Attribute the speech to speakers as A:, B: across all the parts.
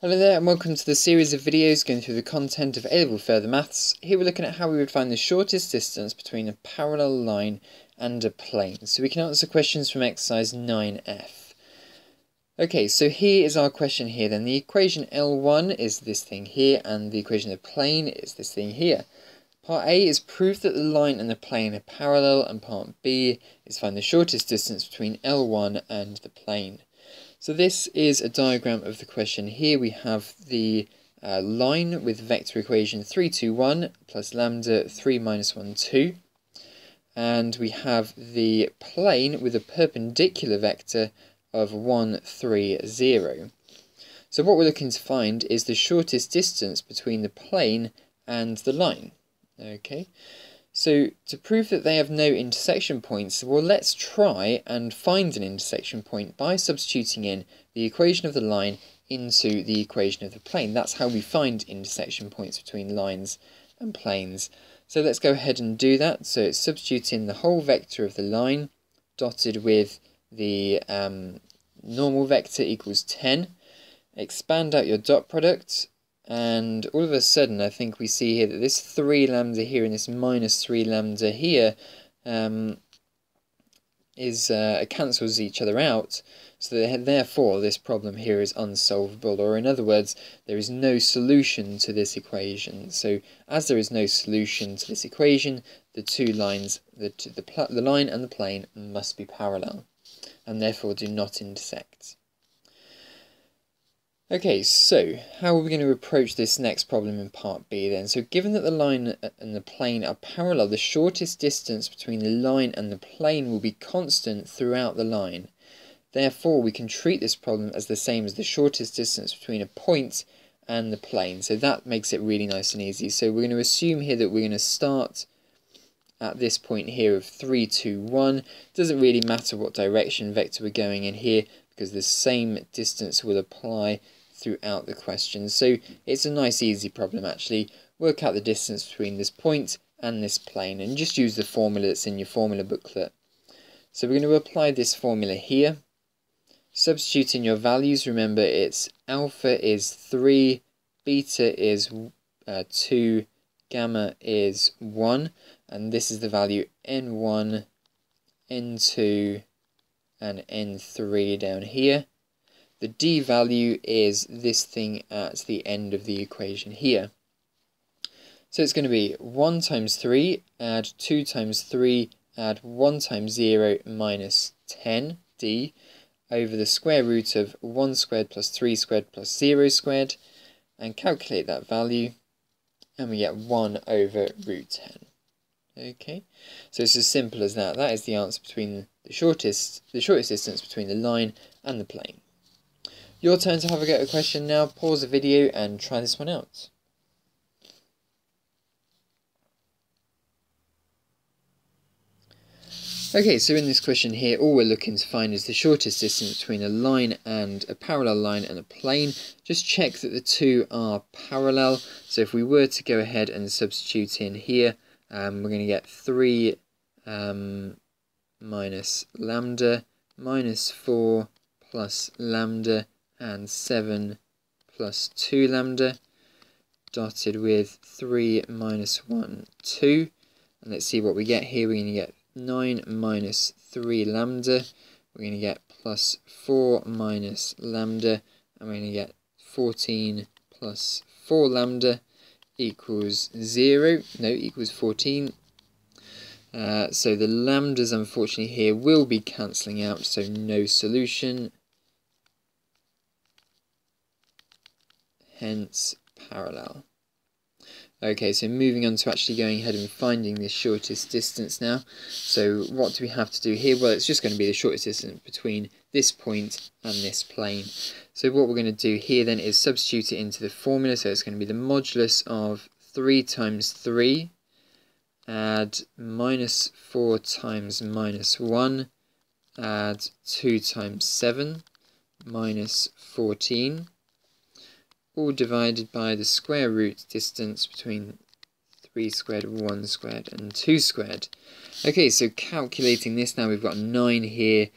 A: Hello there and welcome to the series of videos going through the content of A-Level Further Maths. Here we're looking at how we would find the shortest distance between a parallel line and a plane. So we can answer questions from exercise 9f. Okay, so here is our question here then. The equation L1 is this thing here and the equation of the plane is this thing here. Part A is prove that the line and the plane are parallel and part B is find the shortest distance between L1 and the plane. So this is a diagram of the question. Here we have the uh, line with vector equation 3, 2, 1 plus lambda 3 minus 1, 2. And we have the plane with a perpendicular vector of 1, 3, 0. So what we're looking to find is the shortest distance between the plane and the line. Okay, so to prove that they have no intersection points, well let's try and find an intersection point by substituting in the equation of the line into the equation of the plane. That's how we find intersection points between lines and planes. So let's go ahead and do that. So it's substituting the whole vector of the line dotted with the um, normal vector equals 10. Expand out your dot product and all of a sudden I think we see here that this 3 lambda here and this minus 3 lambda here um, is uh, cancels each other out. So therefore this problem here is unsolvable. Or in other words there is no solution to this equation. So as there is no solution to this equation the two lines the, the, the line and the plane must be parallel. And therefore do not intersect. Okay, so how are we going to approach this next problem in part B then? So given that the line and the plane are parallel, the shortest distance between the line and the plane will be constant throughout the line. Therefore, we can treat this problem as the same as the shortest distance between a point and the plane. So that makes it really nice and easy. So we're going to assume here that we're going to start at this point here of 3, 2, 1. Doesn't really matter what direction vector we're going in here because the same distance will apply throughout the question. So it's a nice easy problem actually. Work out the distance between this point and this plane and just use the formula that's in your formula booklet. So we're going to apply this formula here. Substitute in your values, remember it's alpha is 3, beta is uh, 2, gamma is 1, and this is the value n1, n2, and n3 down here. The d value is this thing at the end of the equation here. So it's going to be 1 times 3, add 2 times 3, add 1 times 0 minus 10d over the square root of 1 squared plus 3 squared plus 0 squared and calculate that value and we get 1 over root 10. Okay, so it's as simple as that. That is the answer between the shortest, the shortest distance between the line and the plane. Your turn to have a go at a question now. Pause the video and try this one out. Okay, so in this question here, all we're looking to find is the shortest distance between a line and a parallel line and a plane. Just check that the two are parallel. So if we were to go ahead and substitute in here, um, we're going to get 3 um, minus lambda minus 4 plus lambda and 7 plus 2 lambda dotted with 3 minus 1, 2. And let's see what we get here. We're going to get 9 minus 3 lambda. We're going to get plus 4 minus lambda. And we're going to get 14 plus 4 lambda equals 0. No, equals 14. Uh, so the lambdas, unfortunately, here will be cancelling out, so no solution. Hence parallel. Okay, so moving on to actually going ahead and finding the shortest distance now. So what do we have to do here? Well, it's just going to be the shortest distance between this point and this plane. So what we're going to do here then is substitute it into the formula. So it's going to be the modulus of 3 times 3, add minus 4 times minus 1, add 2 times 7, minus 14 all divided by the square root distance between 3 squared, 1 squared, and 2 squared. Okay, so calculating this now, we've got 9 here,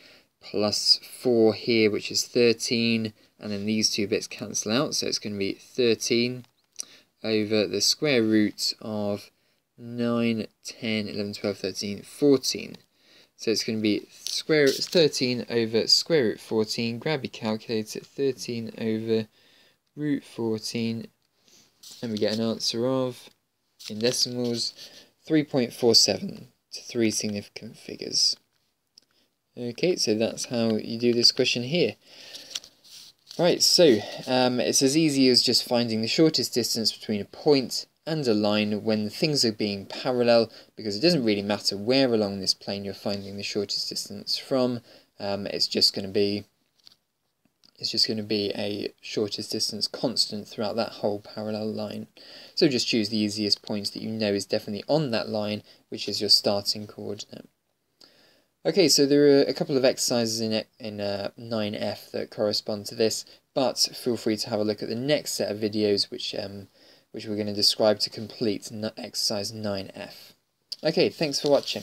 A: plus 4 here, which is 13, and then these two bits cancel out, so it's going to be 13 over the square root of 9, 10, 11, 12, 13, 14. So it's going to be square 13 over square root 14. Grab your calculator, 13 over root 14. And we get an answer of, in decimals, 3.47 to three significant figures. Okay, so that's how you do this question here. Right, so um, it's as easy as just finding the shortest distance between a point and a line when things are being parallel, because it doesn't really matter where along this plane you're finding the shortest distance from. Um, it's just going to be it's just going to be a shortest distance constant throughout that whole parallel line. So just choose the easiest points that you know is definitely on that line, which is your starting coordinate. Okay, so there are a couple of exercises in, in uh, 9F that correspond to this, but feel free to have a look at the next set of videos which, um, which we're going to describe to complete exercise 9F. Okay, thanks for watching.